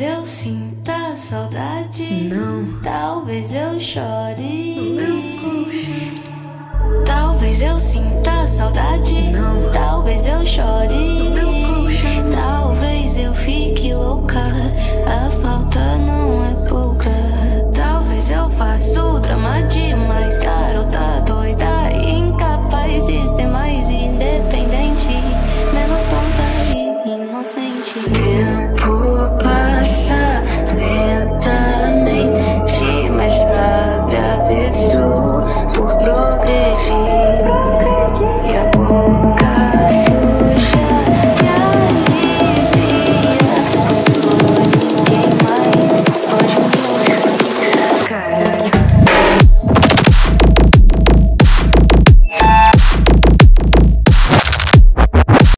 Talvez eu sinta saudade. Não. Talvez eu chore. No é meu colchão. Talvez eu sinta saudade. Não. Talvez eu chore. No é meu colchão. Talvez eu fique louca. A falta não é pouca. Talvez eu faça o drama demais. Garota doida, incapaz de ser mais independente. Menos tonta e inocente. Tempo.